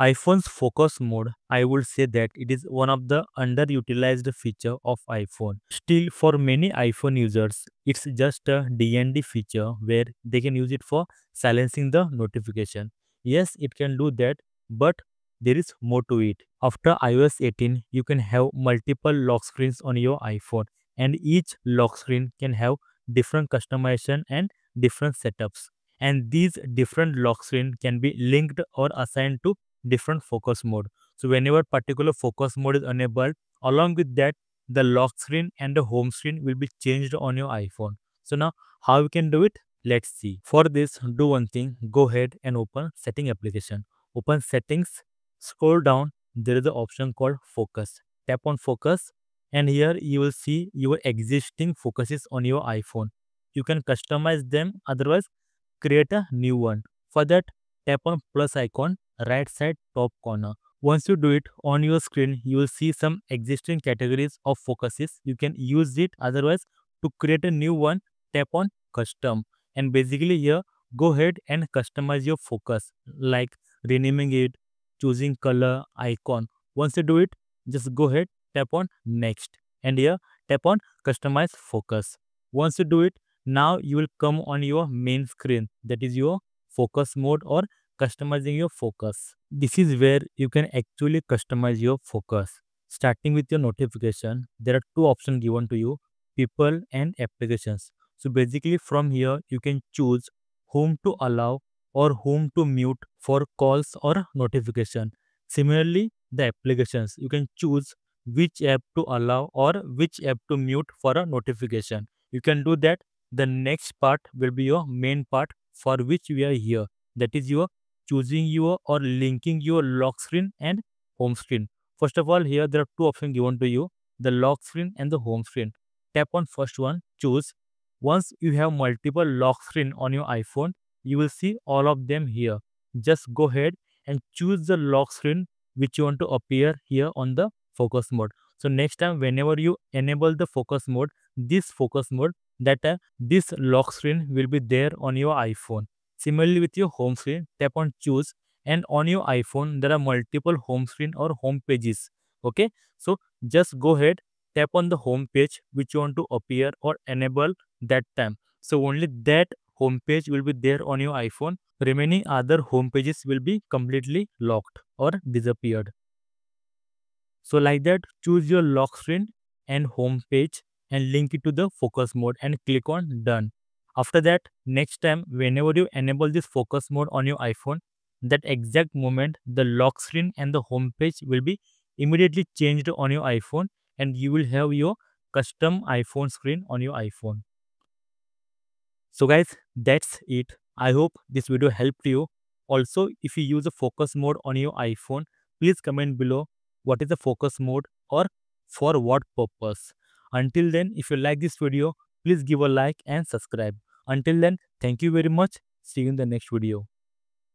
iPhone's focus mode, I would say that it is one of the underutilized feature of iPhone. Still, for many iPhone users, it's just a DND feature where they can use it for silencing the notification. Yes, it can do that, but there is more to it. After iOS 18, you can have multiple lock screens on your iPhone and each lock screen can have different customization and different setups. And these different lock screen can be linked or assigned to different focus mode. So whenever particular focus mode is enabled, along with that, the lock screen and the home screen will be changed on your iPhone. So now how we can do it? Let's see. For this, do one thing, go ahead and open setting application. Open settings, scroll down, there is an option called focus. Tap on focus and here you will see your existing focuses on your iPhone. You can customize them otherwise create a new one. For that tap on plus icon right side top corner. Once you do it on your screen, you will see some existing categories of focuses. You can use it otherwise to create a new one, tap on custom. And basically here, go ahead and customize your focus like renaming it, choosing color, icon. Once you do it, just go ahead, tap on next. And here, tap on customize focus. Once you do it, now you will come on your main screen that is your focus mode or customizing your focus. This is where you can actually customize your focus. Starting with your notification, there are two options given to you, people and applications. So basically from here, you can choose whom to allow or whom to mute for calls or notification. Similarly, the applications, you can choose which app to allow or which app to mute for a notification. You can do that. The next part will be your main part for which we are here. That is your choosing your or linking your lock screen and home screen. First of all, here there are two options given to you, the lock screen and the home screen. Tap on first one, choose. Once you have multiple lock screen on your iPhone, you will see all of them here. Just go ahead and choose the lock screen which you want to appear here on the focus mode. So next time whenever you enable the focus mode, this focus mode that uh, this lock screen will be there on your iPhone. Similarly with your home screen, tap on choose and on your iPhone there are multiple home screen or home pages. Okay, so just go ahead, tap on the home page which you want to appear or enable that time. So only that home page will be there on your iPhone. Remaining other home pages will be completely locked or disappeared. So like that, choose your lock screen and home page and link it to the focus mode and click on done. After that, next time, whenever you enable this focus mode on your iPhone, that exact moment, the lock screen and the home page will be immediately changed on your iPhone and you will have your custom iPhone screen on your iPhone. So guys, that's it. I hope this video helped you. Also, if you use a focus mode on your iPhone, please comment below what is the focus mode or for what purpose. Until then, if you like this video, please give a like and subscribe. Until then, thank you very much. See you in the next video.